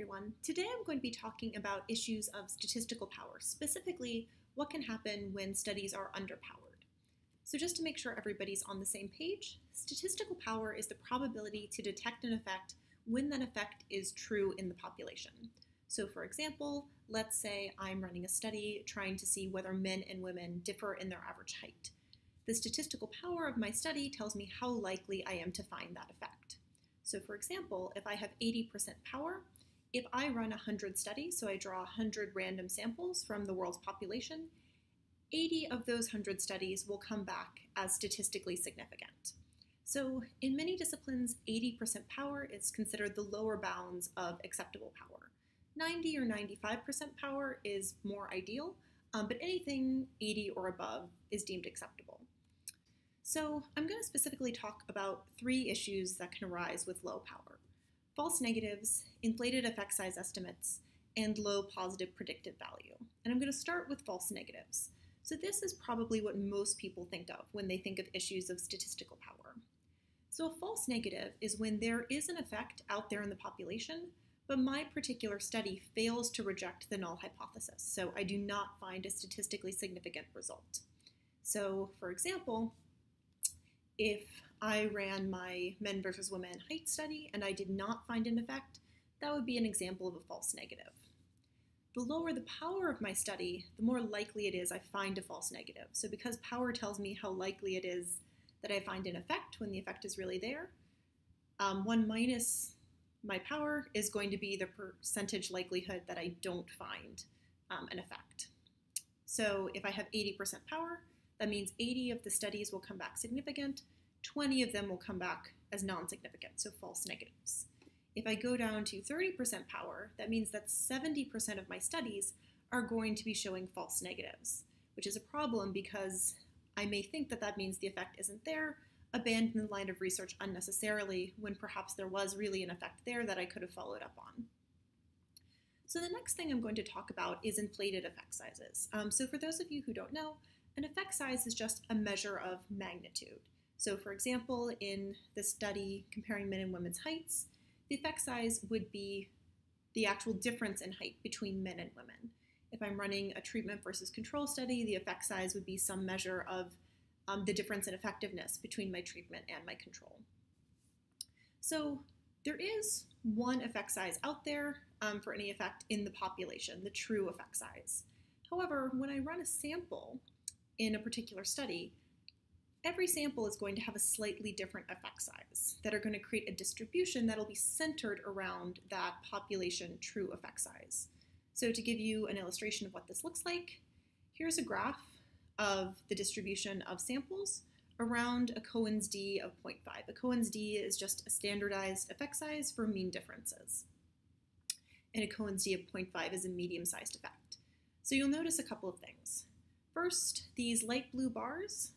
everyone. Today I'm going to be talking about issues of statistical power, specifically what can happen when studies are underpowered. So just to make sure everybody's on the same page, statistical power is the probability to detect an effect when that effect is true in the population. So for example, let's say I'm running a study trying to see whether men and women differ in their average height. The statistical power of my study tells me how likely I am to find that effect. So for example, if I have 80% power, if I run 100 studies, so I draw 100 random samples from the world's population, 80 of those 100 studies will come back as statistically significant. So in many disciplines, 80% power is considered the lower bounds of acceptable power. 90 or 95% power is more ideal, um, but anything 80 or above is deemed acceptable. So I'm going to specifically talk about three issues that can arise with low power. False negatives, inflated effect size estimates, and low positive predictive value. And I'm going to start with false negatives. So this is probably what most people think of when they think of issues of statistical power. So a false negative is when there is an effect out there in the population, but my particular study fails to reject the null hypothesis. So I do not find a statistically significant result. So for example, if I ran my men versus women height study and I did not find an effect, that would be an example of a false negative. The lower the power of my study, the more likely it is I find a false negative. So because power tells me how likely it is that I find an effect when the effect is really there, um, 1 minus my power is going to be the percentage likelihood that I don't find um, an effect. So if I have 80% power, that means 80 of the studies will come back significant, 20 of them will come back as non-significant, so false negatives. If I go down to 30% power, that means that 70% of my studies are going to be showing false negatives, which is a problem because I may think that that means the effect isn't there, abandon the line of research unnecessarily when perhaps there was really an effect there that I could have followed up on. So the next thing I'm going to talk about is inflated effect sizes. Um, so for those of you who don't know, an effect size is just a measure of magnitude. So for example, in the study comparing men and women's heights, the effect size would be the actual difference in height between men and women. If I'm running a treatment versus control study, the effect size would be some measure of um, the difference in effectiveness between my treatment and my control. So there is one effect size out there um, for any effect in the population, the true effect size. However, when I run a sample, in a particular study, every sample is going to have a slightly different effect size that are going to create a distribution that'll be centered around that population true effect size. So to give you an illustration of what this looks like, here's a graph of the distribution of samples around a Cohen's d of 0.5. A Cohen's d is just a standardized effect size for mean differences. And a Cohen's d of 0.5 is a medium-sized effect. So you'll notice a couple of things. First, these light blue bars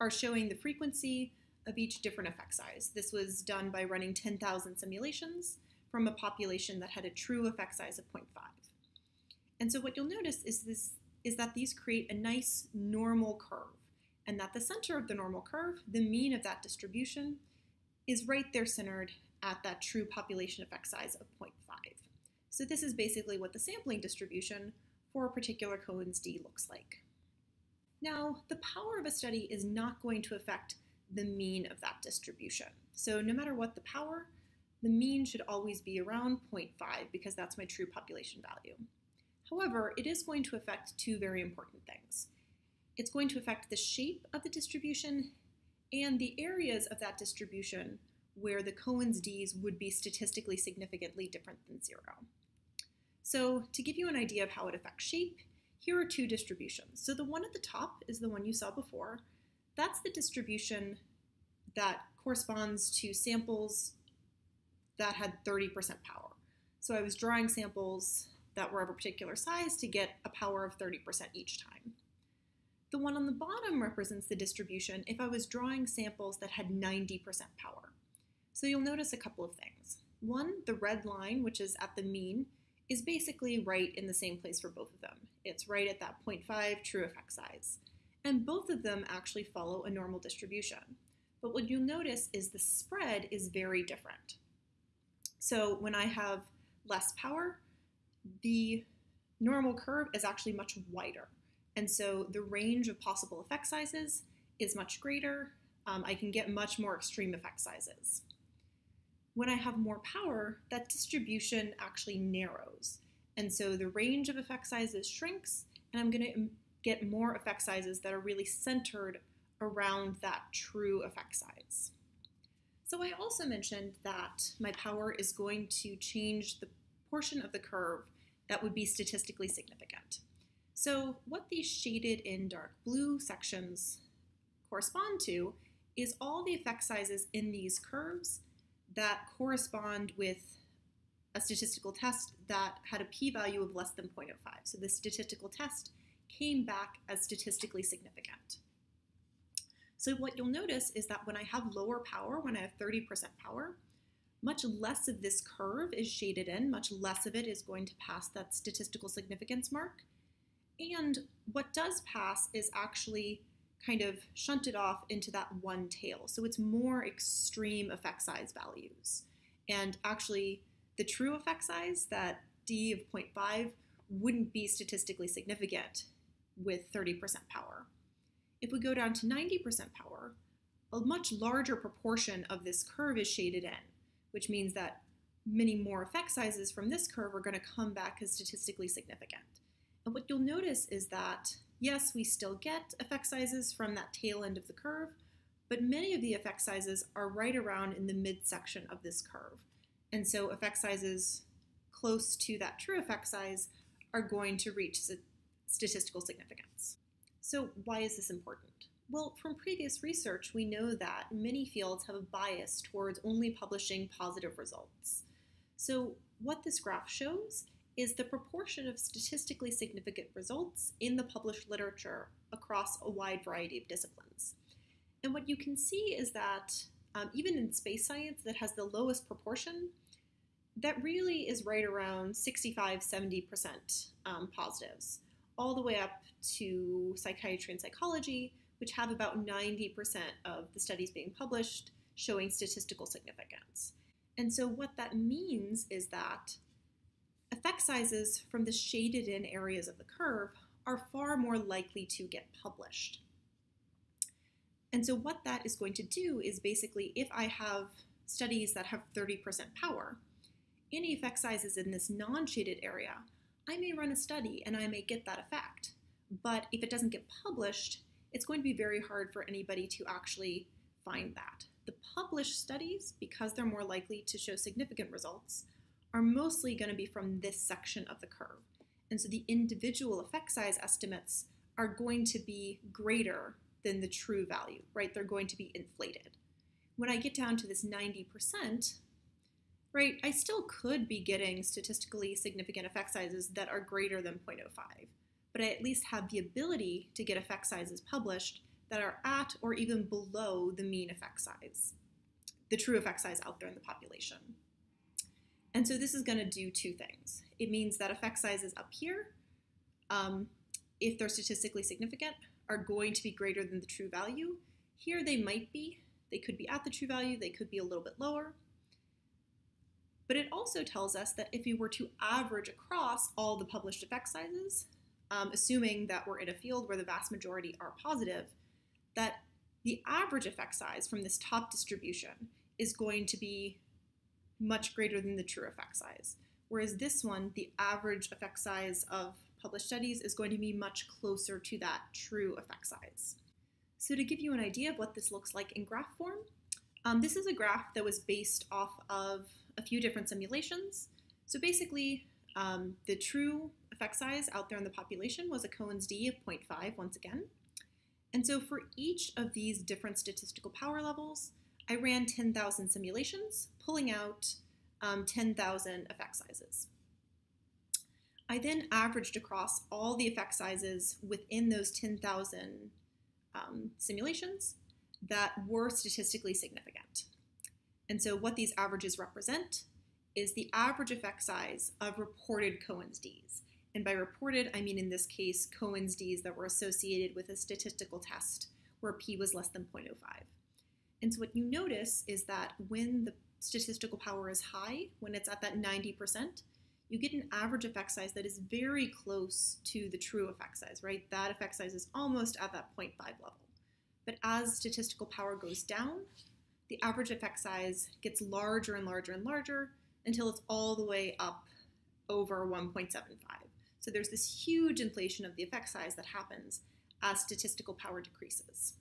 are showing the frequency of each different effect size. This was done by running 10,000 simulations from a population that had a true effect size of 0.5. And so what you'll notice is this is that these create a nice normal curve and that the center of the normal curve, the mean of that distribution, is right there centered at that true population effect size of 0.5. So this is basically what the sampling distribution for a particular Cohen's d looks like. Now, the power of a study is not going to affect the mean of that distribution. So no matter what the power, the mean should always be around 0.5 because that's my true population value. However, it is going to affect two very important things. It's going to affect the shape of the distribution and the areas of that distribution where the Cohen's d's would be statistically significantly different than zero. So to give you an idea of how it affects shape, here are two distributions. So the one at the top is the one you saw before. That's the distribution that corresponds to samples that had 30% power. So I was drawing samples that were of a particular size to get a power of 30% each time. The one on the bottom represents the distribution if I was drawing samples that had 90% power. So you'll notice a couple of things. One, the red line, which is at the mean, is basically right in the same place for both of them. It's right at that 0.5 true effect size. And both of them actually follow a normal distribution. But what you'll notice is the spread is very different. So when I have less power, the normal curve is actually much wider. And so the range of possible effect sizes is much greater. Um, I can get much more extreme effect sizes. When I have more power, that distribution actually narrows. And so the range of effect sizes shrinks, and I'm going to get more effect sizes that are really centered around that true effect size. So I also mentioned that my power is going to change the portion of the curve that would be statistically significant. So what these shaded in dark blue sections correspond to is all the effect sizes in these curves that correspond with a statistical test that had a p-value of less than 0.05. So the statistical test came back as statistically significant. So what you'll notice is that when I have lower power, when I have 30% power, much less of this curve is shaded in, much less of it is going to pass that statistical significance mark. And what does pass is actually kind of shunted off into that one tail. So it's more extreme effect size values. And actually, the true effect size, that D of 0.5, wouldn't be statistically significant with 30% power. If we go down to 90% power, a much larger proportion of this curve is shaded in, which means that many more effect sizes from this curve are going to come back as statistically significant. And what you'll notice is that, yes, we still get effect sizes from that tail end of the curve, but many of the effect sizes are right around in the midsection of this curve. And so effect sizes close to that true effect size are going to reach statistical significance. So why is this important? Well, from previous research, we know that many fields have a bias towards only publishing positive results. So what this graph shows is the proportion of statistically significant results in the published literature across a wide variety of disciplines. And what you can see is that um, even in space science that has the lowest proportion, that really is right around 65 70% um, positives all the way up to psychiatry and psychology, which have about 90% of the studies being published showing statistical significance. And so, what that means is that effect sizes from the shaded in areas of the curve are far more likely to get published. And so, what that is going to do is basically if I have studies that have 30% power, any effect sizes in this non shaded area I may run a study and I may get that effect. But if it doesn't get published, it's going to be very hard for anybody to actually find that. The published studies, because they're more likely to show significant results, are mostly going to be from this section of the curve. And so the individual effect size estimates are going to be greater than the true value, right? They're going to be inflated. When I get down to this 90%, right, I still could be getting statistically significant effect sizes that are greater than 0.05, but I at least have the ability to get effect sizes published that are at or even below the mean effect size, the true effect size out there in the population. And so this is going to do two things. It means that effect sizes up here, um, if they're statistically significant, are going to be greater than the true value. Here they might be. They could be at the true value, they could be a little bit lower. But it also tells us that if you were to average across all the published effect sizes, um, assuming that we're in a field where the vast majority are positive, that the average effect size from this top distribution is going to be much greater than the true effect size. Whereas this one, the average effect size of published studies is going to be much closer to that true effect size. So to give you an idea of what this looks like in graph form, um, this is a graph that was based off of a few different simulations. So basically, um, the true effect size out there in the population was a Cohen's d of 0.5 once again. And so for each of these different statistical power levels, I ran 10,000 simulations, pulling out um, 10,000 effect sizes. I then averaged across all the effect sizes within those 10,000 um, simulations that were statistically significant. And so what these averages represent is the average effect size of reported Cohen's d's. And by reported, I mean in this case Cohen's d's that were associated with a statistical test where p was less than 0.05. And so what you notice is that when the statistical power is high, when it's at that 90%, you get an average effect size that is very close to the true effect size, right? That effect size is almost at that 0.5 level. But as statistical power goes down, the average effect size gets larger and larger and larger until it's all the way up over 1.75. So there's this huge inflation of the effect size that happens as statistical power decreases.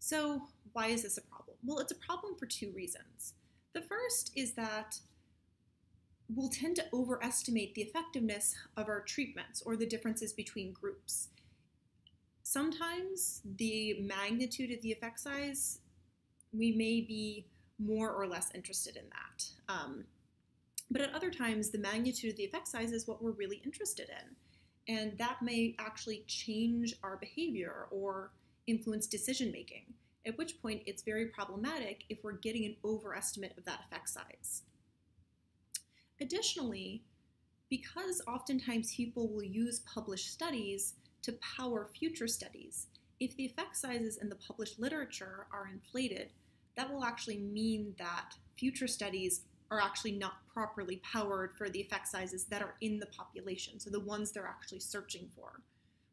So why is this a problem? Well, it's a problem for two reasons. The first is that we'll tend to overestimate the effectiveness of our treatments or the differences between groups. Sometimes the magnitude of the effect size, we may be more or less interested in that. Um, but at other times, the magnitude of the effect size is what we're really interested in. And that may actually change our behavior or influence decision making, at which point it's very problematic if we're getting an overestimate of that effect size. Additionally, because oftentimes people will use published studies to power future studies, if the effect sizes in the published literature are inflated, that will actually mean that future studies are actually not properly powered for the effect sizes that are in the population, so the ones they're actually searching for,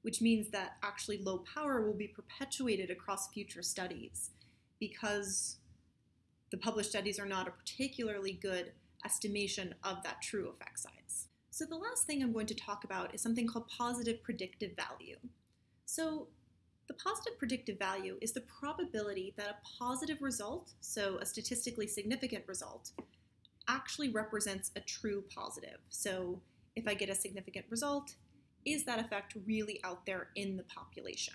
which means that actually low power will be perpetuated across future studies because the published studies are not a particularly good estimation of that true effect size. So the last thing I'm going to talk about is something called positive predictive value. So the positive predictive value is the probability that a positive result, so a statistically significant result, actually represents a true positive. So if I get a significant result, is that effect really out there in the population?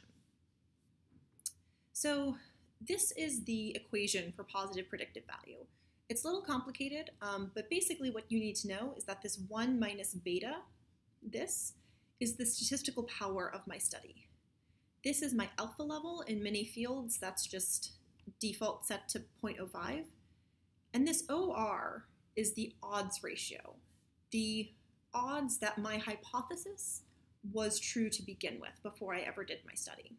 So this is the equation for positive predictive value. It's a little complicated, um, but basically what you need to know is that this 1 minus beta, this, is the statistical power of my study. This is my alpha level. In many fields, that's just default set to 0.05. And this OR is the odds ratio, the odds that my hypothesis was true to begin with before I ever did my study.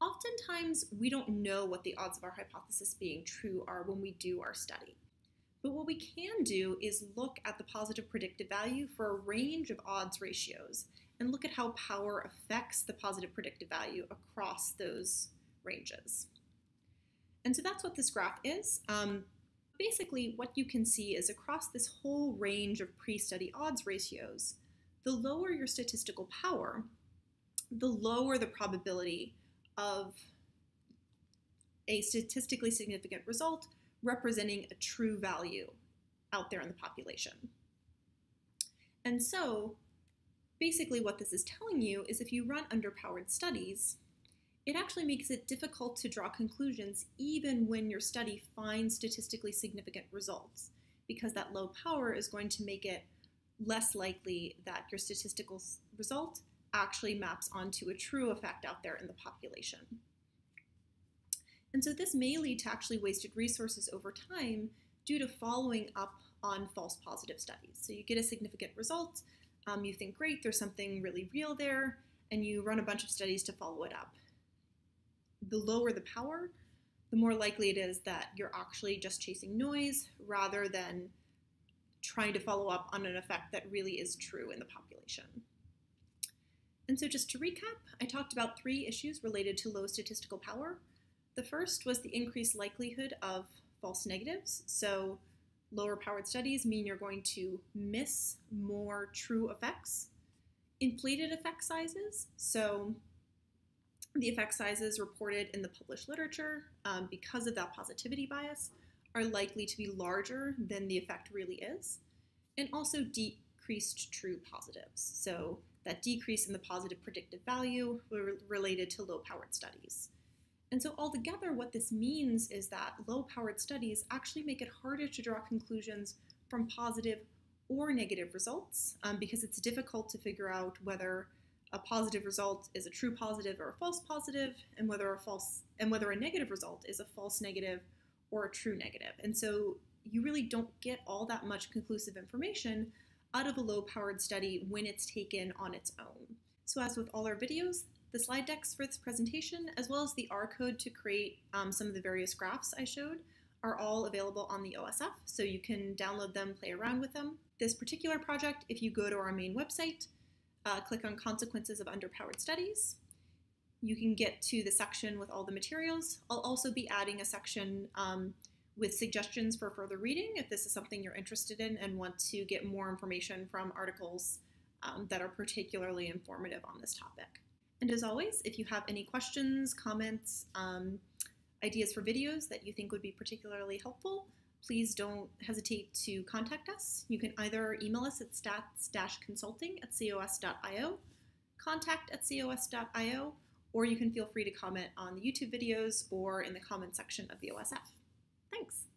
Oftentimes, we don't know what the odds of our hypothesis being true are when we do our study. But what we can do is look at the positive predictive value for a range of odds ratios and look at how power affects the positive predictive value across those ranges. And so that's what this graph is. Um, basically, what you can see is across this whole range of pre-study odds ratios, the lower your statistical power, the lower the probability of a statistically significant result representing a true value out there in the population. And so, basically, what this is telling you is if you run underpowered studies, it actually makes it difficult to draw conclusions even when your study finds statistically significant results, because that low power is going to make it less likely that your statistical result actually maps onto a true effect out there in the population. And so this may lead to actually wasted resources over time due to following up on false positive studies. So you get a significant result, um, you think, great, there's something really real there, and you run a bunch of studies to follow it up. The lower the power, the more likely it is that you're actually just chasing noise rather than trying to follow up on an effect that really is true in the population. And so just to recap, I talked about three issues related to low statistical power. The first was the increased likelihood of false negatives. So lower powered studies mean you're going to miss more true effects. Inflated effect sizes. So the effect sizes reported in the published literature, um, because of that positivity bias, are likely to be larger than the effect really is. And also decreased true positives. So that decrease in the positive predictive value were related to low powered studies. And so altogether, what this means is that low-powered studies actually make it harder to draw conclusions from positive or negative results um, because it's difficult to figure out whether a positive result is a true positive or a false positive, and whether a false and whether a negative result is a false negative or a true negative. And so you really don't get all that much conclusive information out of a low-powered study when it's taken on its own. So as with all our videos, the slide decks for this presentation, as well as the R code to create um, some of the various graphs I showed, are all available on the OSF, so you can download them, play around with them. This particular project, if you go to our main website, uh, click on Consequences of Underpowered Studies, you can get to the section with all the materials. I'll also be adding a section um, with suggestions for further reading if this is something you're interested in and want to get more information from articles um, that are particularly informative on this topic. And as always, if you have any questions, comments, um, ideas for videos that you think would be particularly helpful, please don't hesitate to contact us. You can either email us at stats-consulting at cos.io, contact at cos.io, or you can feel free to comment on the YouTube videos or in the comment section of the OSF. Thanks.